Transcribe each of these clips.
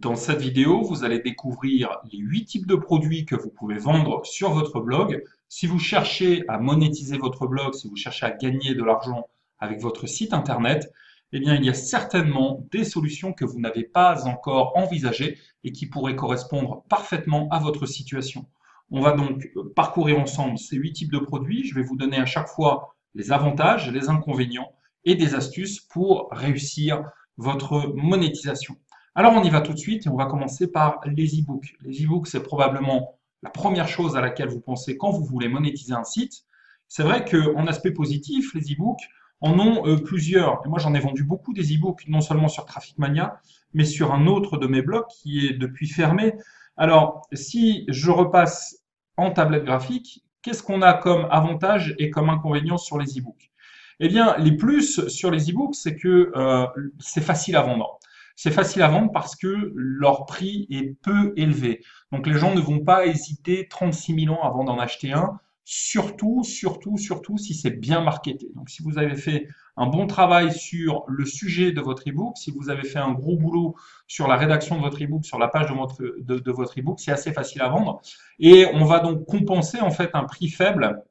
Dans cette vidéo, vous allez découvrir les 8 types de produits que vous pouvez vendre sur votre blog. Si vous cherchez à monétiser votre blog, si vous cherchez à gagner de l'argent avec votre site internet, eh bien, il y a certainement des solutions que vous n'avez pas encore envisagées et qui pourraient correspondre parfaitement à votre situation. On va donc parcourir ensemble ces 8 types de produits. Je vais vous donner à chaque fois les avantages, les inconvénients et des astuces pour réussir votre monétisation. Alors on y va tout de suite et on va commencer par les e-books. Les e-books, c'est probablement la première chose à laquelle vous pensez quand vous voulez monétiser un site. C'est vrai qu'en aspect positif, les e-books en ont euh, plusieurs. Moi, j'en ai vendu beaucoup des e-books, non seulement sur Traffic Mania, mais sur un autre de mes blogs qui est depuis fermé. Alors, si je repasse en tablette graphique, qu'est-ce qu'on a comme avantage et comme inconvénient sur les e-books? Eh bien, les plus sur les e-books, c'est que euh, c'est facile à vendre. C'est facile à vendre parce que leur prix est peu élevé. Donc les gens ne vont pas hésiter 36 000 ans avant d'en acheter un, surtout, surtout, surtout si c'est bien marketé. Donc si vous avez fait un bon travail sur le sujet de votre ebook, si vous avez fait un gros boulot sur la rédaction de votre ebook, sur la page de votre, de, de votre ebook, c'est assez facile à vendre. Et on va donc compenser en fait un prix faible.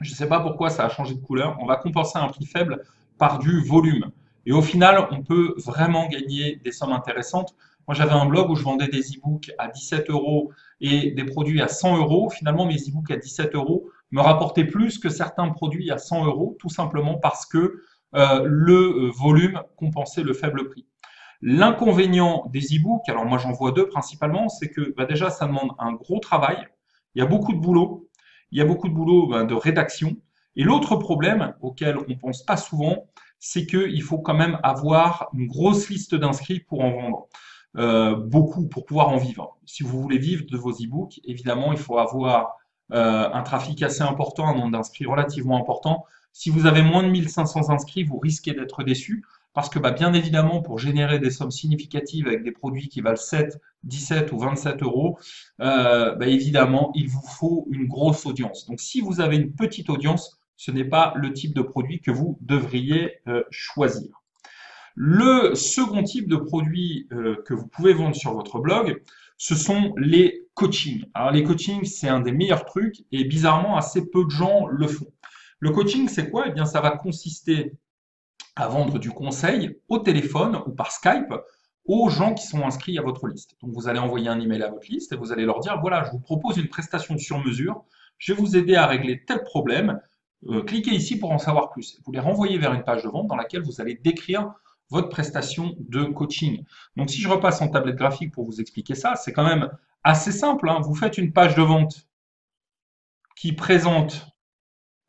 Je ne sais pas pourquoi ça a changé de couleur. On va compenser un prix faible par du volume. Et au final, on peut vraiment gagner des sommes intéressantes. Moi, j'avais un blog où je vendais des e-books à 17 euros et des produits à 100 euros. Finalement, mes e-books à 17 euros me rapportaient plus que certains produits à 100 euros, tout simplement parce que euh, le volume compensait le faible prix. L'inconvénient des e-books, alors moi j'en vois deux principalement, c'est que bah, déjà ça demande un gros travail, il y a beaucoup de boulot, il y a beaucoup de boulot bah, de rédaction. Et l'autre problème auquel on pense pas souvent, c'est qu'il faut quand même avoir une grosse liste d'inscrits pour en vendre. Euh, beaucoup pour pouvoir en vivre. Si vous voulez vivre de vos e-books, évidemment, il faut avoir euh, un trafic assez important, un nombre d'inscrits relativement important. Si vous avez moins de 1500 inscrits, vous risquez d'être déçu parce que bah, bien évidemment, pour générer des sommes significatives avec des produits qui valent 7, 17 ou 27 euros, euh, bah, évidemment, il vous faut une grosse audience. Donc si vous avez une petite audience, ce n'est pas le type de produit que vous devriez euh, choisir. Le second type de produit euh, que vous pouvez vendre sur votre blog, ce sont les coachings. Alors les coachings, c'est un des meilleurs trucs et bizarrement, assez peu de gens le font. Le coaching, c'est quoi? Eh bien, ça va consister à vendre du conseil au téléphone ou par Skype aux gens qui sont inscrits à votre liste. Donc, vous allez envoyer un email à votre liste et vous allez leur dire, voilà, je vous propose une prestation sur mesure. Je vais vous aider à régler tel problème. Euh, cliquez ici pour en savoir plus. Vous les renvoyez vers une page de vente dans laquelle vous allez décrire votre prestation de coaching. Donc si je repasse en tablette graphique pour vous expliquer ça, c'est quand même assez simple. Hein. Vous faites une page de vente qui présente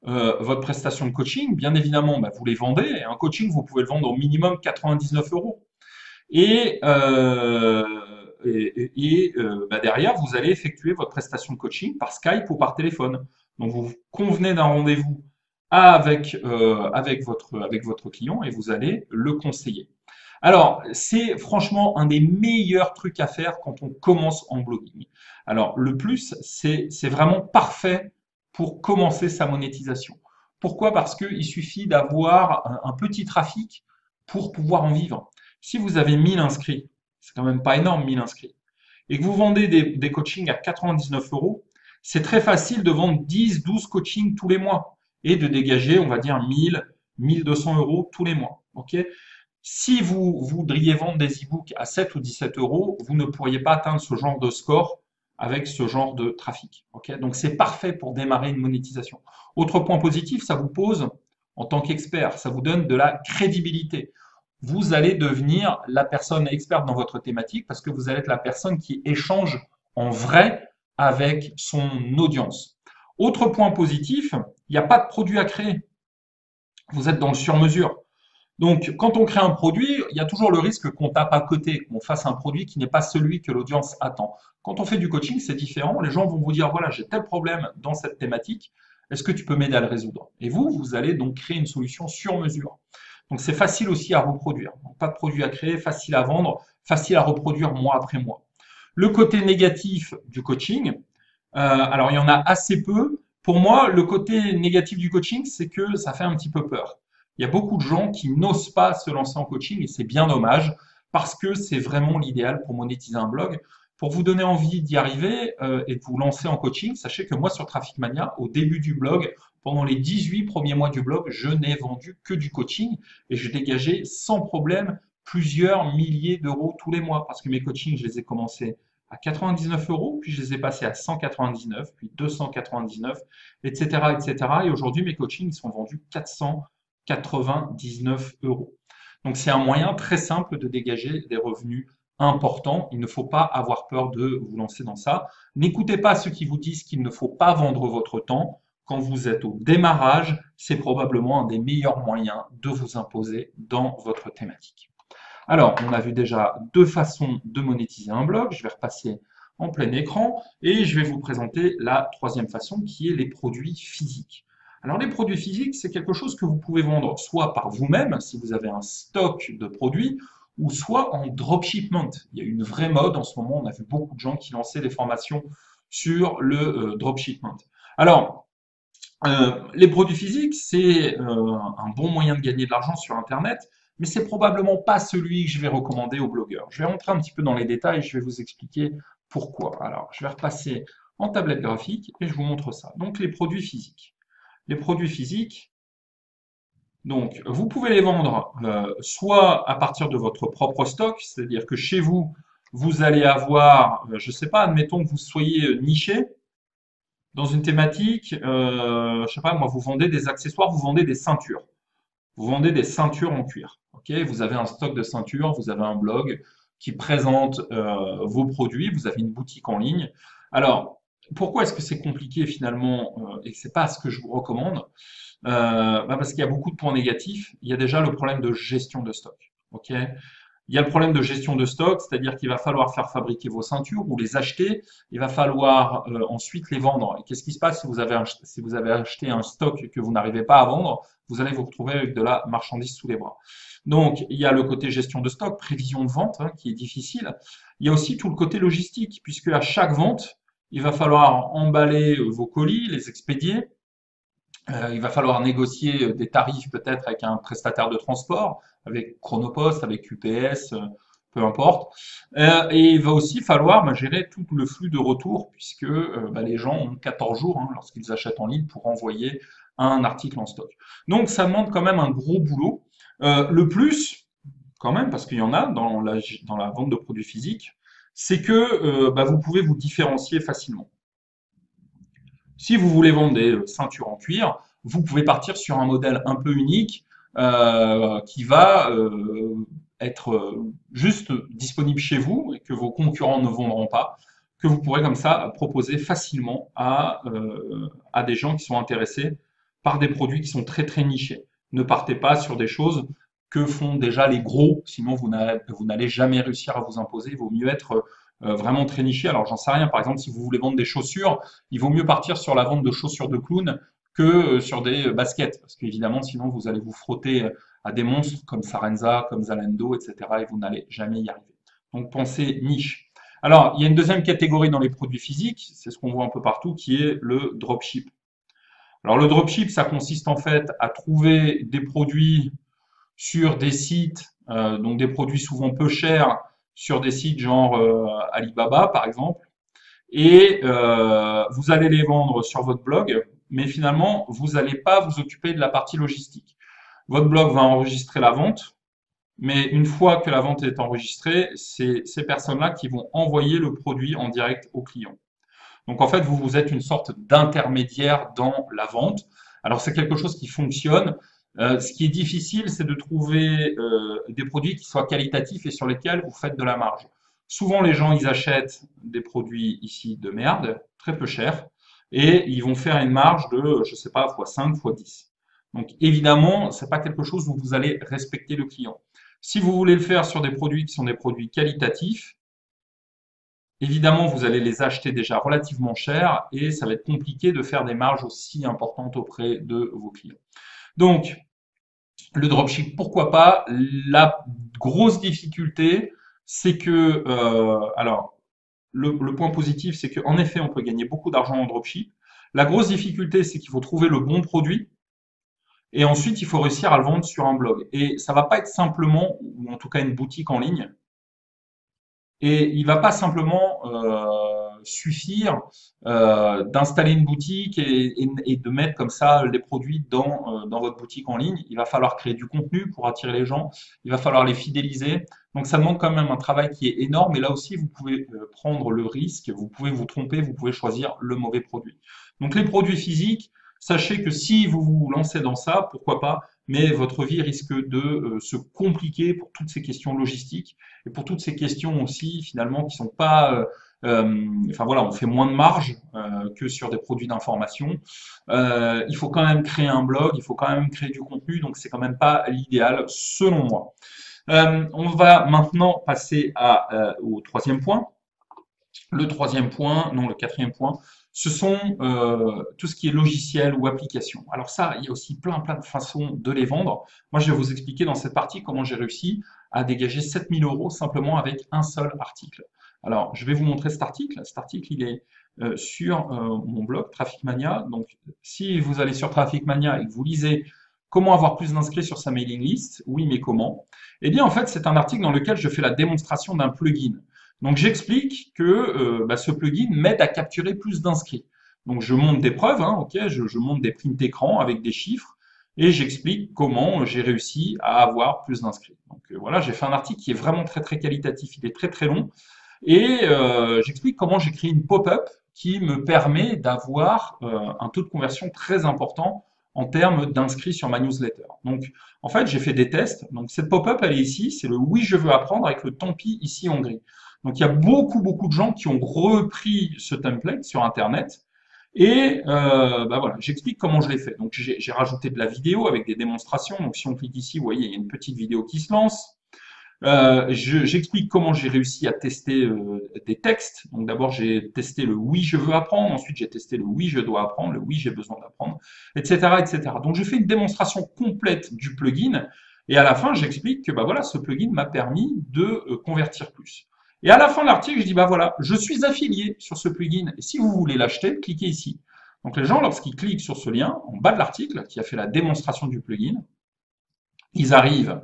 euh, votre prestation de coaching. Bien évidemment, bah, vous les vendez. un coaching, vous pouvez le vendre au minimum 99 euros. Et, euh, et, bah, derrière, vous allez effectuer votre prestation de coaching par Skype ou par téléphone. Donc vous convenez d'un rendez-vous avec, euh, avec, votre, avec votre client et vous allez le conseiller. Alors, c'est franchement un des meilleurs trucs à faire quand on commence en blogging. Alors, le plus, c'est vraiment parfait pour commencer sa monétisation. Pourquoi? Parce qu'il suffit d'avoir un, petit trafic pour pouvoir en vivre. Si vous avez 1000 inscrits, c'est quand même pas énorme 1000 inscrits, et que vous vendez des, des coachings à 99 euros, c'est très facile de vendre 10, 12 coachings tous les mois et de dégager, on va dire, 1000, 1200 euros tous les mois. si vous voudriez vendre des e-books à 7 ou 17 euros, vous ne pourriez pas atteindre ce genre de score avec ce genre de trafic. Donc c'est parfait pour démarrer une monétisation. Autre point positif, ça vous pose, en tant qu'expert, ça vous donne de la crédibilité. Vous allez devenir la personne experte dans votre thématique parce que vous allez être la personne qui échange en vrai avec son audience. Autre point positif, il n'y a pas de produit à créer. Vous êtes dans le sur-mesure. Donc, quand on crée un produit, il y a toujours le risque qu'on tape à côté, qu'on fasse un produit qui n'est pas celui que l'audience attend. Quand on fait du coaching, c'est différent. Les gens vont vous dire, voilà, j'ai tel problème dans cette thématique. Est-ce que tu peux m'aider à le résoudre? Et vous, vous allez donc créer une solution sur mesure. Donc, c'est facile aussi à reproduire. pas de produit à créer, facile à vendre, facile à reproduire mois après mois. Le côté négatif du coaching, euh, alors il y en a assez peu. Pour moi, le côté négatif du coaching, c'est que ça fait un petit peu peur. Il y a beaucoup de gens qui n'osent pas se lancer en coaching et c'est bien dommage parce que c'est vraiment l'idéal pour monétiser un blog. Pour vous donner envie d'y arriver euh, et de vous lancer en coaching, sachez que moi sur Traffic Mania, au début du blog, pendant les 18 premiers mois du blog, je n'ai vendu que du coaching et je dégageais sans problème plusieurs milliers d'euros tous les mois parce que mes coachings, je les ai commencés à 99 euros, puis je les ai passés à 199, puis 299, etc., etc. Et aujourd'hui, mes coachings sont vendus 499 euros. Donc, c'est un moyen très simple de dégager des revenus importants. Il ne faut pas avoir peur de vous lancer dans ça. N'écoutez pas ceux qui vous disent qu'il ne faut pas vendre votre temps. Quand vous êtes au démarrage, c'est probablement un des meilleurs moyens de vous imposer dans votre thématique. Alors, on a vu déjà deux façons de monétiser un blog. Je vais repasser en plein écran et je vais vous présenter la troisième façon qui est les produits physiques. Alors les produits physiques, c'est quelque chose que vous pouvez vendre soit par vous-même, si vous avez un stock de produits, ou soit en dropshipment. Il y a une vraie mode en ce moment, on a vu beaucoup de gens qui lançaient des formations sur le euh. Alors, euh, les produits physiques, c'est euh, un bon moyen de gagner de l'argent sur Internet, mais c'est probablement pas celui que je vais recommander aux blogueurs. Je vais rentrer un petit peu dans les détails, je vais vous expliquer pourquoi. Alors, je vais repasser en tablette graphique et je vous montre ça. Donc, les produits physiques. Les produits physiques, donc, vous pouvez les vendre euh, soit à partir de votre propre stock, c'est-à-dire que chez vous, vous allez avoir, euh, je ne sais pas, admettons que vous soyez euh, niché dans une thématique, je ne sais pas, moi, vous vendez des accessoires, vous vendez des ceintures. Vous vendez des ceintures en cuir. vous avez un stock de ceintures, vous avez un blog qui présente vos produits, vous avez une boutique en ligne. Alors, pourquoi est-ce que c'est compliqué finalement et que ce n'est pas ce que je vous recommande? Euh, bah Parce qu'il y a beaucoup de points négatifs. Il y a déjà le problème de gestion de stock. Il y a le problème de gestion de stock, c'est-à-dire qu'il va falloir faire fabriquer vos ceintures ou les acheter. Il va falloir euh, ensuite les vendre. Et qu'est-ce qui se passe si vous, avez acheté un stock que vous n'arrivez pas à vendre Vous allez vous retrouver avec de la marchandise sous les bras. Donc, il y a le côté gestion de stock, prévision de vente, hein, qui est difficile. Il y a aussi tout le côté logistique, puisque à chaque vente, il va falloir emballer vos colis, les expédier, euh, il va falloir négocier des tarifs peut-être avec un prestataire de transport, avec Chronopost, avec UPS, euh, peu importe. et il va aussi falloir bah, gérer tout le flux de retour, puisque bah, les gens ont 14 jours hein, lorsqu'ils achètent en ligne pour envoyer un article en stock. Donc ça demande quand même un gros boulot. le plus, quand même, parce qu'il y en a dans la, vente de produits physiques, c'est que bah, vous pouvez vous différencier facilement. Si vous voulez vendre des euh, ceintures en cuir, vous pouvez partir sur un modèle un peu unique euh, qui va euh, être juste disponible chez vous et que vos concurrents ne vendront pas, que vous pourrez comme ça proposer facilement à, à des gens qui sont intéressés par des produits qui sont très très nichés. Ne partez pas sur des choses que font déjà les gros, sinon vous n'allez jamais réussir à vous imposer. Il vaut mieux être euh, vraiment très niché. Alors j'en sais rien, par exemple, si vous voulez vendre des chaussures, il vaut mieux partir sur la vente de chaussures de clown que euh, sur des baskets, parce qu'évidemment, sinon vous allez vous frotter euh, à des monstres comme Sarenza, comme Zalando, etc. et vous n'allez jamais y arriver. Donc pensez niche. Alors, il y a une deuxième catégorie dans les produits physiques, c'est ce qu'on voit un peu partout, qui est le dropship. Alors le dropship, ça consiste en fait à trouver des produits sur des sites, donc des produits souvent peu chers, sur des sites genre euh, Alibaba, par exemple, et euh, vous allez les vendre sur votre blog, mais finalement, vous n'allez pas vous occuper de la partie logistique. Votre blog va enregistrer la vente, mais une fois que la vente est enregistrée, c'est ces personnes-là qui vont envoyer le produit en direct au client. Donc en fait, vous, vous êtes une sorte d'intermédiaire dans la vente. Alors c'est quelque chose qui fonctionne, euh, ce qui est difficile, c'est de trouver euh, des produits qui soient qualitatifs et sur lesquels vous faites de la marge. Souvent, les gens, ils achètent des produits ici de merde, très peu chers, et ils vont faire une marge de, je sais pas, x5, x10. Donc, évidemment, c'est pas quelque chose où vous allez respecter le client. Si vous voulez le faire sur des produits qui sont des produits qualitatifs, évidemment, vous allez les acheter déjà relativement cher et ça va être compliqué de faire des marges aussi importantes auprès de vos clients. Donc, le dropship, pourquoi pas? La grosse difficulté, c'est que, euh, alors, le, point positif, c'est qu'en effet, on peut gagner beaucoup d'argent en dropship. La grosse difficulté, c'est qu'il faut trouver le bon produit. Et ensuite, il faut réussir à le vendre sur un blog. Et ça va pas être simplement, ou en tout cas une boutique en ligne. Et il va pas simplement euh, suffire euh, d'installer une boutique et, de mettre comme ça les produits dans, euh, dans votre boutique en ligne. Il va falloir créer du contenu pour attirer les gens. Il va falloir les fidéliser. Donc ça demande quand même un travail qui est énorme. Et là aussi, vous pouvez prendre le risque. Vous pouvez vous tromper. Vous pouvez choisir le mauvais produit. Donc les produits physiques, sachez que si vous vous lancez dans ça, pourquoi pas? Mais votre vie risque de euh, se compliquer pour toutes ces questions logistiques et pour toutes ces questions aussi finalement qui sont pas euh, euh, enfin voilà, on fait moins de marge que sur des produits d'information. il faut quand même créer un blog, il faut quand même créer du contenu, donc c'est quand même pas l'idéal selon moi. on va maintenant passer au troisième point. Le troisième point, non le quatrième point, ce sont euh, tout ce qui est logiciel ou application. Alors ça, il y a aussi plein plein de façons de les vendre. Moi, je vais vous expliquer dans cette partie comment j'ai réussi à dégager 7000 euros simplement avec un seul article. Alors, je vais vous montrer cet article. Cet article, il est euh, sur euh, mon blog Traffic Mania. Donc, si vous allez sur Traffic Mania et que vous lisez comment avoir plus d'inscrits sur sa mailing list, oui, mais comment Eh bien, en fait, c'est un article dans lequel je fais la démonstration d'un plugin. Donc j'explique que euh, bah, ce plugin m'aide à capturer plus d'inscrits. Donc je monte des preuves, hein, ok, je, je, monte des prints d'écran avec des chiffres et j'explique comment j'ai réussi à avoir plus d'inscrits. Donc voilà, j'ai fait un article qui est vraiment très très qualitatif, il est très très long et euh, j'explique comment j'ai créé une pop-up qui me permet d'avoir un taux de conversion très important en termes d'inscrits sur ma newsletter. Donc, en fait, j'ai fait des tests. Donc, cette pop-up, elle est ici. C'est le oui, je veux apprendre avec le tant pis ici en gris. Donc il y a beaucoup, beaucoup de gens qui ont repris ce template sur Internet. Et euh, bah voilà, j'explique comment je l'ai fait. Donc j'ai rajouté de la vidéo avec des démonstrations. Donc si on clique ici, vous voyez, il y a une petite vidéo qui se lance. Euh, j'explique comment j'ai réussi à tester euh, des textes. Donc d'abord j'ai testé le oui je veux apprendre, ensuite j'ai testé le oui je dois apprendre, le oui j'ai besoin d'apprendre, etc., etc. Donc je fais une démonstration complète du plugin et à la fin j'explique que bah voilà ce plugin m'a permis de euh, convertir plus. Et à la fin de l'article, je dis, bah voilà, je suis affilié sur ce plugin. Et si vous voulez l'acheter, cliquez ici. Donc les gens, lorsqu'ils cliquent sur ce lien, en bas de l'article, qui a fait la démonstration du plugin, ils arrivent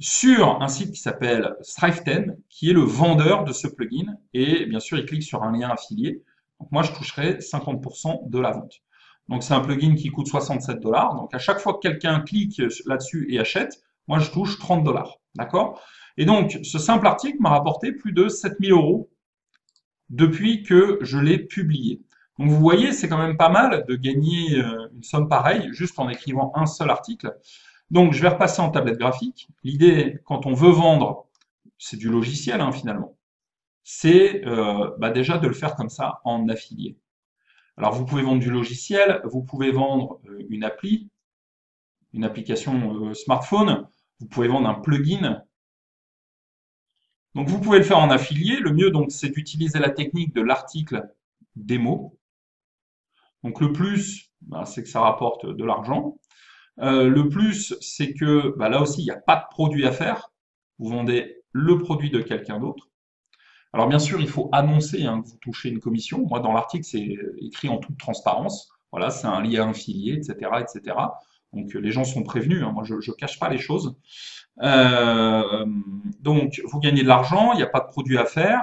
sur un site qui s'appelle Strive10, qui est le vendeur de ce plugin. Et bien sûr, ils cliquent sur un lien affilié. Donc moi, je toucherai 50% de la vente. Donc c'est un plugin qui coûte 67 dollars. Donc à chaque fois que quelqu'un clique là-dessus et achète, moi je touche 30 dollars. D'accord? Et donc, ce simple article m'a rapporté plus de 7000 euros depuis que je l'ai publié. Donc vous voyez, c'est quand même pas mal de gagner euh, une somme pareille juste en écrivant un seul article. Donc je vais repasser en tablette graphique. L'idée, quand on veut vendre, c'est du logiciel hein, finalement, c'est euh, bah, déjà de le faire comme ça en affilié. Alors vous pouvez vendre du logiciel, vous pouvez vendre euh, une appli, une application smartphone, vous pouvez vendre un plugin, donc vous pouvez le faire en affilié. Le mieux donc c'est d'utiliser la technique de l'article démo. Donc le plus, bah, c'est que ça rapporte de l'argent. Euh, le plus, c'est que bah, là aussi, il n'y a pas de produit à faire. Vous vendez le produit de quelqu'un d'autre. Alors bien sûr, il faut annoncer hein, que vous touchez une commission. Moi, dans l'article, c'est écrit en toute transparence. Voilà, c'est un lien affilié, etc., etc. Donc les gens sont prévenus. Hein. Moi, je ne cache pas les choses. Euh, donc, vous gagnez de l'argent, il n'y a pas de produit à faire.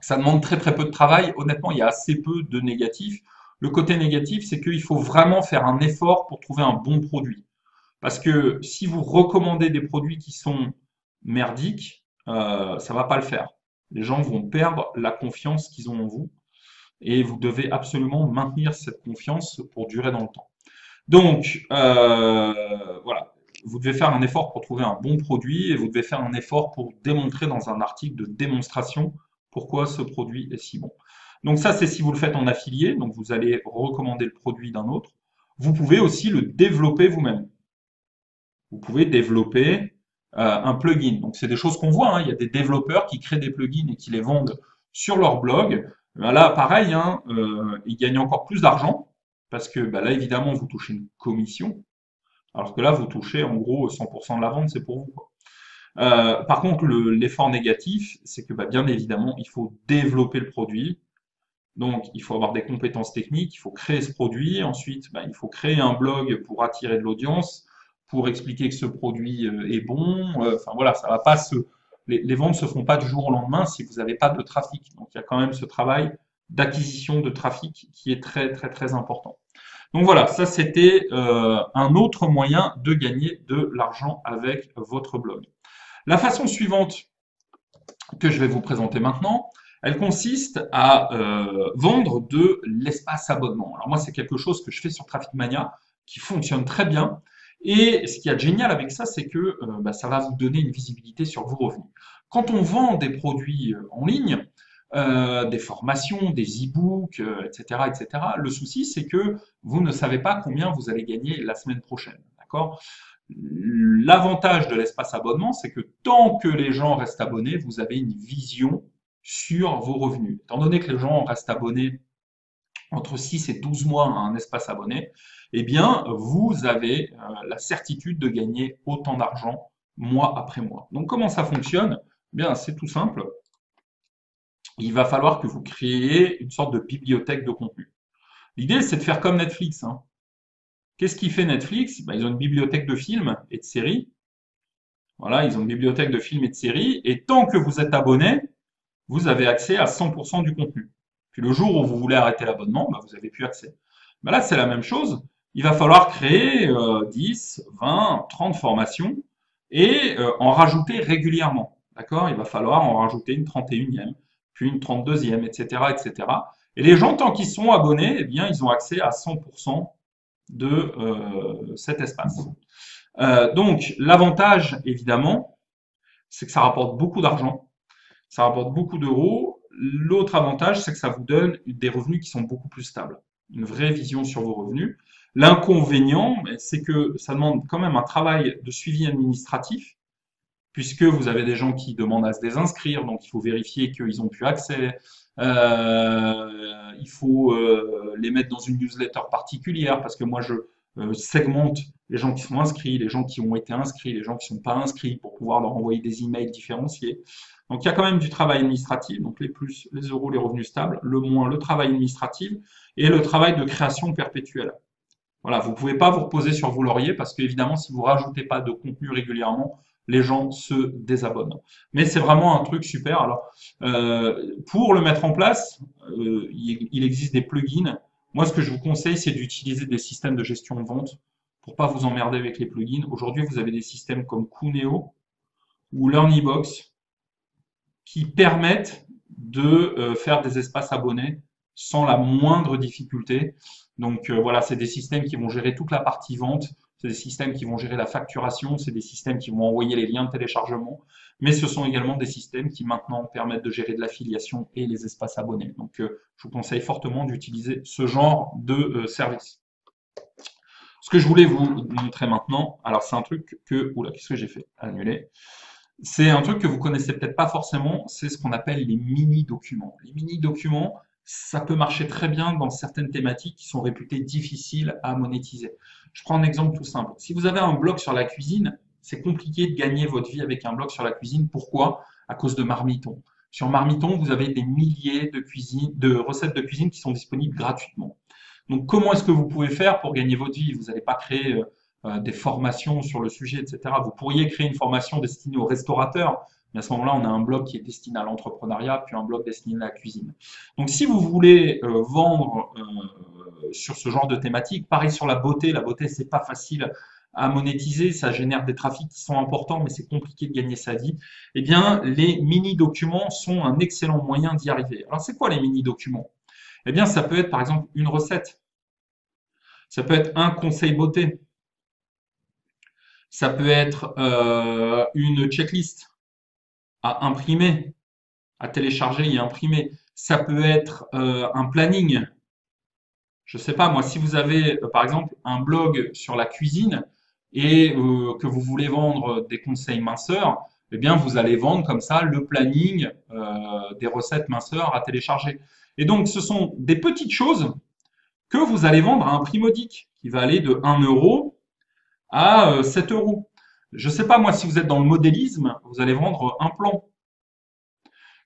Ça demande très très peu de travail. Honnêtement, il y a assez peu de négatifs. Le côté négatif, c'est qu'il faut vraiment faire un effort pour trouver un bon produit. Parce que si vous recommandez des produits qui sont merdiques, euh, ça va pas le faire. Les gens vont perdre la confiance qu'ils ont en vous. Et vous devez absolument maintenir cette confiance pour durer dans le temps. Donc, euh, voilà, vous devez faire un effort pour trouver un bon produit et vous devez faire un effort pour démontrer dans un article de démonstration pourquoi ce produit est si bon. Donc ça, c'est si vous le faites en affilié, donc vous allez recommander le produit d'un autre. Vous pouvez aussi le développer vous-même. Vous pouvez développer euh, un plugin. Donc c'est des choses qu'on voit, hein. il y a des développeurs qui créent des plugins et qui les vendent sur leur blog. Ben là, pareil, hein, euh, ils gagnent encore plus d'argent parce que ben là, évidemment, vous touchez une commission. Alors que là, vous touchez en gros 100% de la vente, c'est pour vous. Euh, par contre, l'effort négatif, c'est que bah, bien évidemment, il faut développer le produit. Donc, il faut avoir des compétences techniques, il faut créer ce produit. Ensuite, bah, il faut créer un blog pour attirer de l'audience, pour expliquer que ce produit euh, est bon. Euh, enfin voilà, ça va pas se les, ventes se font pas du jour au lendemain si vous n'avez pas de trafic. Donc, il y a quand même ce travail d'acquisition de trafic qui est très, très, très important. Donc voilà, ça c'était euh, un autre moyen de gagner de l'argent avec votre blog. La façon suivante que je vais vous présenter maintenant, elle consiste à euh, vendre de l'espace abonnement. Alors moi, c'est quelque chose que je fais sur Traffic Mania qui fonctionne très bien. Et ce qui est génial avec ça, c'est que euh, bah, ça va vous donner une visibilité sur vos revenus. Quand on vend des produits en ligne, euh, des formations, des e-books, etc., etc. Le souci, c'est que vous ne savez pas combien vous allez gagner la semaine prochaine. D'accord? L'avantage de l'espace abonnement, c'est que tant que les gens restent abonnés, vous avez une vision sur vos revenus. Étant donné que les gens restent abonnés entre 6 et 12 mois à un espace abonné, eh bien, vous avez euh, la certitude de gagner autant d'argent mois après mois. Donc, comment ça fonctionne? Eh Bien, c'est tout simple il va falloir que vous créiez une sorte de bibliothèque de contenu. L'idée, c'est de faire comme Netflix. Hein. Qu'est-ce qui fait Netflix? Ben, Ils ont une bibliothèque de films et de séries. Voilà, ils ont une bibliothèque de films et de séries. Et tant que vous êtes abonné, vous avez accès à 100% du contenu. Puis le jour où vous voulez arrêter l'abonnement, ben, vous n'avez plus accès. Ben là, c'est la même chose. Il va falloir créer 10, 20, 30 formations et euh, en rajouter régulièrement. Il va falloir en rajouter une 31e puis une 32e, etc., etc. Et les gens, tant qu'ils sont abonnés, eh ils ont accès à 100% de euh, cet espace. Euh, donc, l'avantage, évidemment, c'est que ça rapporte beaucoup d'argent, ça rapporte beaucoup d'euros. L'autre avantage, c'est que ça vous donne des revenus qui sont beaucoup plus stables, une vraie vision sur vos revenus. L'inconvénient, c'est que ça demande quand même un travail de suivi administratif puisque vous avez des gens qui demandent à se désinscrire, donc il faut vérifier qu'ils ont pu accès. Euh, il faut euh, les mettre dans une newsletter particulière, parce que moi, je euh, segmente les gens qui sont inscrits, les gens qui ont été inscrits, les gens qui ne sont pas inscrits, pour pouvoir leur envoyer des emails différenciés. Donc, il y a quand même du travail administratif, donc les plus, les euros, les revenus stables, le moins, le travail administratif et le travail de création perpétuelle. Voilà, vous ne pouvez pas vous reposer sur vos lauriers parce qu'évidemment, si vous rajoutez pas de contenu régulièrement, les gens se désabonnent. Mais c'est vraiment un truc super. Alors, euh, pour le mettre en place, euh, il, existe des plugins. Moi, ce que je vous conseille, c'est d'utiliser des systèmes de gestion de vente pour pas vous emmerder avec les plugins. Aujourd'hui, vous avez des systèmes comme Cuneo ou LearnyBox qui permettent de euh, faire des espaces abonnés sans la moindre difficulté. Donc voilà, c'est des systèmes qui vont gérer toute la partie vente, c'est des systèmes qui vont gérer la facturation, c'est des systèmes qui vont envoyer les liens de téléchargement, mais ce sont également des systèmes qui maintenant permettent de gérer de l'affiliation et les espaces abonnés. Donc, euh, je vous conseille fortement d'utiliser ce genre de euh, service. Ce que je voulais vous montrer maintenant, alors c'est un truc que, oula, qu'est-ce que j'ai fait? Annuler. C'est un truc que vous connaissez peut-être pas forcément, c'est ce qu'on appelle les mini-documents. Les mini-documents, ça peut marcher très bien dans certaines thématiques qui sont réputées difficiles à monétiser. Je prends un exemple tout simple. Si vous avez un blog sur la cuisine, c'est compliqué de gagner votre vie avec un blog sur la cuisine. Pourquoi? À cause de Marmiton. Sur Marmiton, vous avez des milliers de, recettes de cuisine qui sont disponibles gratuitement. Donc, comment est-ce que vous pouvez faire pour gagner votre vie? Vous n'allez pas créer euh, euh, des formations sur le sujet, etc. Vous pourriez créer une formation destinée aux restaurateurs, mais à ce moment-là, on a un blog qui est destiné à l'entrepreneuriat, puis un blog destiné à la cuisine. Donc, si vous voulez euh, vendre euh, sur ce genre de thématique, pareil sur la beauté, la beauté, c'est pas facile à monétiser, ça génère des trafics qui sont importants, mais c'est compliqué de gagner sa vie. Eh bien, les mini-documents sont un excellent moyen d'y arriver. Alors, c'est quoi les mini-documents? Eh bien, ça peut être par exemple une recette. Ça peut être un conseil beauté. Ça peut être euh, une checklist à imprimer, à télécharger et imprimer. Ça peut être euh, un planning. Je ne sais pas, moi, si vous avez, euh, par exemple, un blog sur la cuisine et euh, que vous voulez vendre des conseils minceurs, eh bien, vous allez vendre comme ça le planning des recettes minceurs à télécharger. Et donc, ce sont des petites choses que vous allez vendre à un prix modique qui va aller de 1 euro à 7 euros. Je ne sais pas, moi, si vous êtes dans le modélisme, vous allez vendre un plan.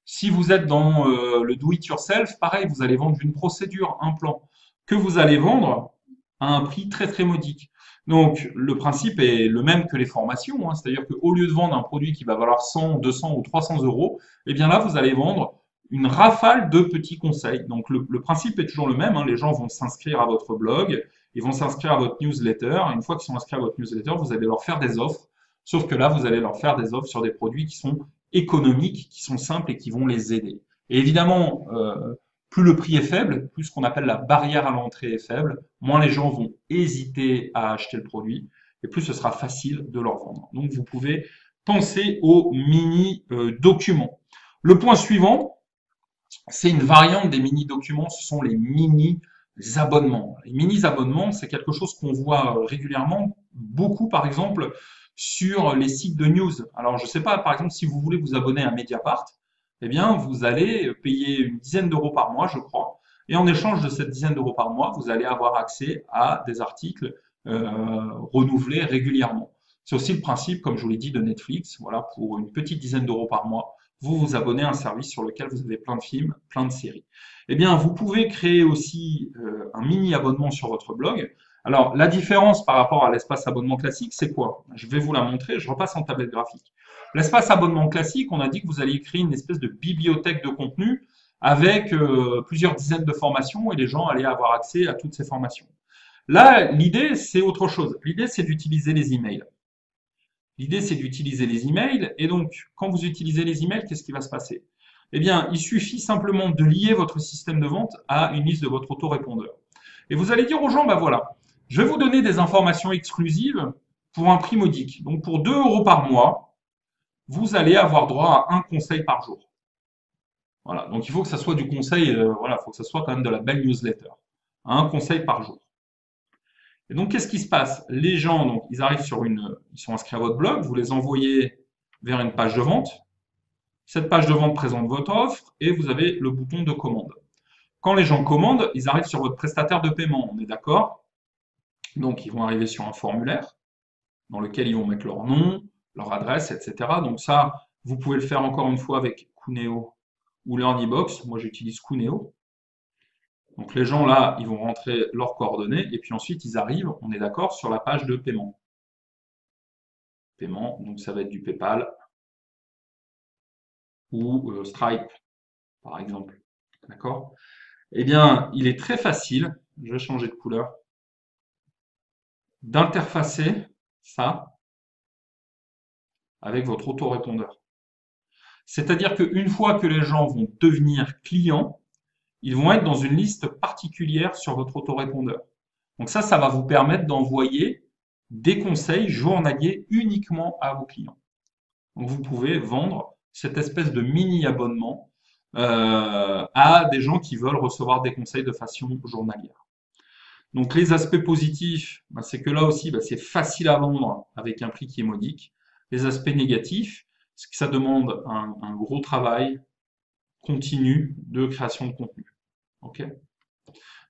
Si vous êtes dans euh, le do-it-yourself, pareil, vous allez vendre une procédure, un plan, que vous allez vendre à un prix très très modique. Donc, le principe est le même que les formations, hein. c'est-à-dire qu'au lieu de vendre un produit qui va valoir 100, 200 ou 300 euros, eh bien là, vous allez vendre une rafale de petits conseils. Donc, le, principe est toujours le même, hein. les gens vont s'inscrire à votre blog, ils vont s'inscrire à votre newsletter, et une fois qu'ils sont inscrits à votre newsletter, vous allez leur faire des offres, sauf que là, vous allez leur faire des offres sur des produits qui sont économiques, qui sont simples et qui vont les aider. Et évidemment, euh, plus le prix est faible, plus ce qu'on appelle la barrière à l'entrée est faible, moins les gens vont hésiter à acheter le produit et plus ce sera facile de leur vendre. Donc vous pouvez penser aux mini-documents. le point suivant, c'est une variante des mini-documents, ce sont les mini-abonnements. Les mini-abonnements, c'est quelque chose qu'on voit régulièrement, beaucoup par exemple sur les sites de news. Alors je ne sais pas, par exemple, si vous voulez vous abonner à Mediapart, eh bien, vous allez payer une dizaine d'euros par mois, je crois. Et en échange de cette dizaine d'euros par mois, vous allez avoir accès à des articles euh, renouvelés régulièrement. C'est aussi le principe, comme je vous l'ai dit, de Netflix. Voilà, pour une petite dizaine d'euros par mois, vous vous abonnez à un service sur lequel vous avez plein de films, plein de séries. Eh bien, vous pouvez créer aussi euh, un mini abonnement sur votre blog. Alors, la différence par rapport à l'espace abonnement classique, c'est quoi? Je vais vous la montrer, je repasse en tablette graphique. L'espace abonnement classique, on a dit que vous alliez créer une espèce de bibliothèque de contenu avec euh, plusieurs dizaines de formations et les gens allaient avoir accès à toutes ces formations. Là, l'idée, c'est autre chose. L'idée, c'est d'utiliser les emails. L'idée, c'est d'utiliser les emails. Et donc, quand vous utilisez les emails, qu'est-ce qui va se passer? Eh bien, il suffit simplement de lier votre système de vente à une liste de votre autorépondeur. Et vous allez dire aux gens, bah voilà, je vais vous donner des informations exclusives pour un prix modique. Donc, pour 2 euros par mois, vous allez avoir droit à un conseil par jour. Voilà, donc il faut que ça soit du conseil, euh, voilà, il faut que ça soit quand même de la belle newsletter. Un conseil par jour. Et donc, qu'est-ce qui se passe? Les gens, donc, ils arrivent sur une, ils sont inscrits à votre blog, vous les envoyez vers une page de vente. Cette page de vente présente votre offre et vous avez le bouton de commande. Quand les gens commandent, ils arrivent sur votre prestataire de paiement, on est d'accord? Donc, ils vont arriver sur un formulaire dans lequel ils vont mettre leur nom, leur adresse, etc. Donc ça, vous pouvez le faire encore une fois avec Cuneo ou LearnyBox. Moi, j'utilise Cuneo. Donc les gens là, ils vont rentrer leurs coordonnées et puis ensuite ils arrivent, on est d'accord, sur la page de paiement. Paiement, donc ça va être du PayPal ou euh, Stripe, par exemple. D'accord? Eh bien, il est très facile, je vais changer de couleur, d'interfacer ça avec votre autorépondeur. C'est-à-dire qu'une fois que les gens vont devenir clients, ils vont être dans une liste particulière sur votre autorépondeur. Donc ça, ça va vous permettre d'envoyer des conseils journaliers uniquement à vos clients. Donc vous pouvez vendre cette espèce de mini abonnement euh, à des gens qui veulent recevoir des conseils de façon journalière. Donc les aspects positifs, bah, c'est que là aussi, bah, c'est facile à vendre avec un prix qui est modique. Les aspects négatifs, c'est que ça demande un, gros travail continu de création de contenu. ok?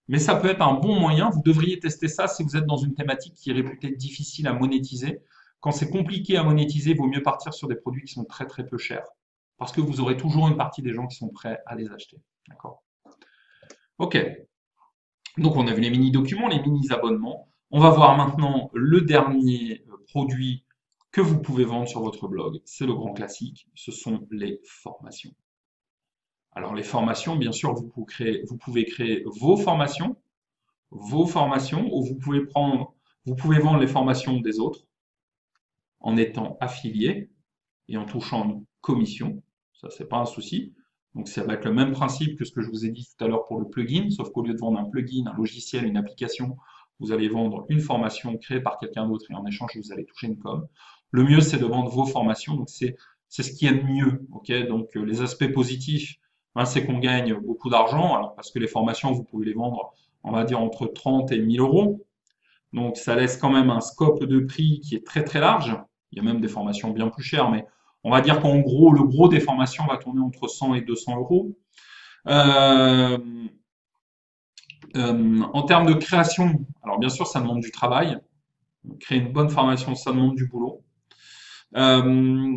Mais ça peut être un bon moyen. Vous devriez tester ça si vous êtes dans une thématique qui est réputée difficile à monétiser. Quand c'est compliqué à monétiser, il vaut mieux partir sur des produits qui sont très très peu chers. Parce que vous aurez toujours une partie des gens qui sont prêts à les acheter. D'accord? Ok. Donc on a vu les mini-documents, les mini-abonnements. On va voir maintenant le dernier euh, produit que vous pouvez vendre sur votre blog. C'est le grand classique, ce sont les formations. Alors les formations, bien sûr, vous pouvez créer, vos formations, vos formations, ou vous pouvez vendre les formations des autres en étant affilié et en touchant une commission. Ça, c'est pas un souci. Donc, ça va être le même principe que ce que je vous ai dit tout à l'heure pour le plugin, sauf qu'au lieu de vendre un plugin, un logiciel, une application, vous allez vendre une formation créée par quelqu'un d'autre et en échange, vous allez toucher une com. Le mieux, c'est de vendre vos formations. Donc, c'est ce qui est mieux. ok? Donc, euh, les aspects positifs, ben, c'est qu'on gagne beaucoup d'argent. Parce que les formations, vous pouvez les vendre, on va dire, entre 30 et 1000 euros. Donc, ça laisse quand même un scope de prix qui est très, très large. Il y a même des formations bien plus chères, mais on va dire qu'en gros, le gros des formations va tourner entre 100 et 200 euros. Euh, euh, en termes de création, alors bien sûr, ça demande du travail. Créer une bonne formation, ça demande du boulot. Euh,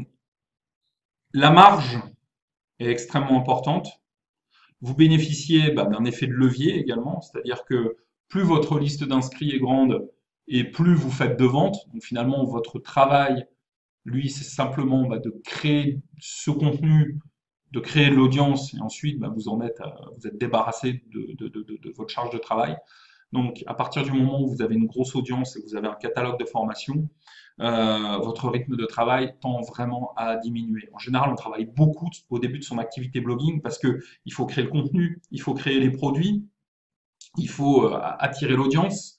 la marge est extrêmement importante. Vous bénéficiez bah, d'un effet de levier également, c'est-à-dire que plus votre liste d'inscrits est grande, et plus vous faites de ventes. Donc finalement, votre travail, lui, c'est simplement bah, de créer ce contenu, de créer l'audience, et ensuite bah, vous en êtes, vous êtes débarrassé de, votre charge de travail. Donc à partir du moment où vous avez une grosse audience et vous avez un catalogue de formation, euh, votre rythme de travail tend vraiment à diminuer. En général, on travaille beaucoup au début de son activité blogging parce que il faut créer le contenu, il faut créer les produits, il faut euh, attirer l'audience.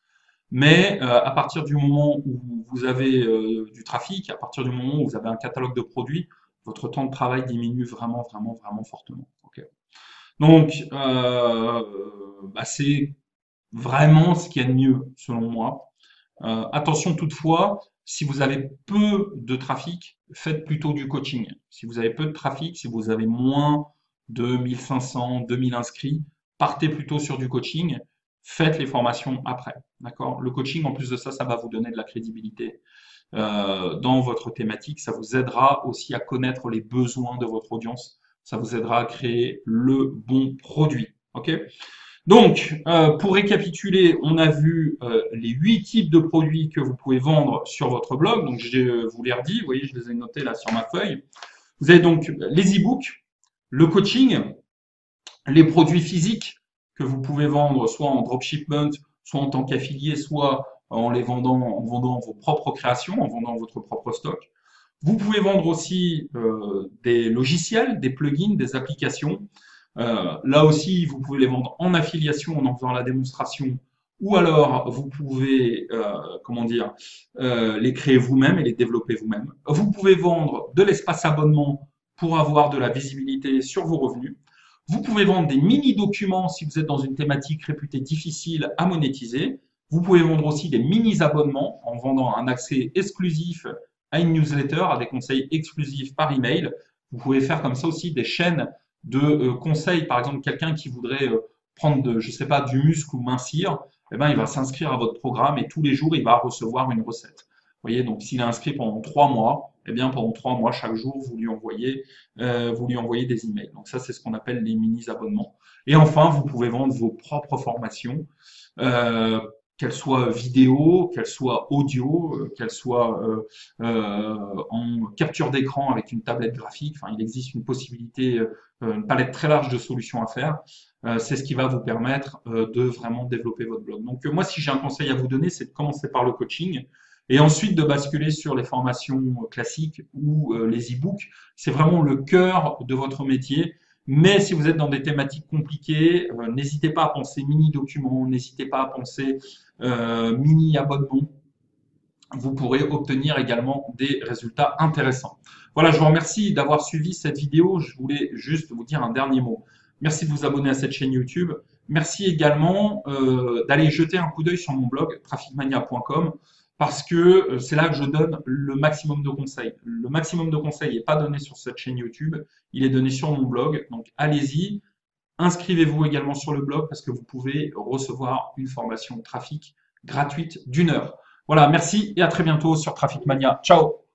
Mais euh, à partir du moment où vous avez du trafic, à partir du moment où vous avez un catalogue de produits, votre temps de travail diminue vraiment, vraiment, vraiment fortement. Donc, bah, c'est vraiment ce qu'il y a de mieux selon moi. attention toutefois, si vous avez peu de trafic, faites plutôt du coaching. Si vous avez peu de trafic, si vous avez moins de 1500, 2000 inscrits, partez plutôt sur du coaching. Faites les formations après. D'accord? Le coaching, en plus de ça, ça va vous donner de la crédibilité euh, dans votre thématique. Ça vous aidera aussi à connaître les besoins de votre audience. Ça vous aidera à créer le bon produit. OK? Donc, euh, pour récapituler, on a vu euh, les huit types de produits que vous pouvez vendre sur votre blog. Donc, je vous les redis, vous voyez, je les ai notés là sur ma feuille. Vous avez donc les e-books, le coaching, les produits physiques que vous pouvez vendre soit en dropshipment, soit en tant qu'affilié, soit en les vendant, en vendant vos propres créations, en vendant votre propre stock. Vous pouvez vendre aussi euh, des logiciels, des plugins, des applications. Euh, là aussi, vous pouvez les vendre en affiliation en en faisant la démonstration ou alors vous pouvez, euh, comment dire, euh, les créer vous-même et les développer vous-même. Vous pouvez vendre de l'espace abonnement pour avoir de la visibilité sur vos revenus. Vous pouvez vendre des mini-documents si vous êtes dans une thématique réputée difficile à monétiser. Vous pouvez vendre aussi des mini-abonnements en vendant un accès exclusif à une newsletter, à des conseils exclusifs par email. Vous pouvez faire comme ça aussi des chaînes de euh, conseils. Par exemple, quelqu'un qui voudrait euh, prendre, de, je sais pas, du muscle ou mincir, eh ben, il va s'inscrire à votre programme et tous les jours, il va recevoir une recette. Donc s'il est inscrit pendant trois mois, eh bien pendant trois mois, chaque jour, vous lui envoyez, euh, vous lui envoyez des emails. Donc ça, c'est ce qu'on appelle les mini abonnements. Et enfin, vous pouvez vendre vos propres formations. Euh, qu'elle soit vidéo, qu'elle soit audio, euh, qu'elle soit euh, euh, en capture d'écran avec une tablette graphique. Enfin, il existe une possibilité, une palette très large de solutions à faire. c'est ce qui va vous permettre de vraiment développer votre blog. Donc moi, si j'ai un conseil à vous donner, c'est de commencer par le coaching et ensuite de basculer sur les formations classiques ou les e-books. C'est vraiment le cœur de votre métier. Mais si vous êtes dans des thématiques compliquées, n'hésitez pas à penser mini-documents, n'hésitez pas à penser euh, mini abonnement, vous pourrez obtenir également des résultats intéressants. Voilà, je vous remercie d'avoir suivi cette vidéo. Je voulais juste vous dire un dernier mot. Merci de vous abonner à cette chaîne YouTube. Merci également euh, d'aller jeter un coup d'œil sur mon blog trafficmania.com parce que euh, c'est là que je donne le maximum de conseils. Le maximum de conseils n'est pas donné sur cette chaîne YouTube, il est donné sur mon blog. Donc allez-y, Inscrivez-vous également sur le blog parce que vous pouvez recevoir une formation trafic gratuite d'une heure. Voilà, merci et à très bientôt sur Traffic Mania. Ciao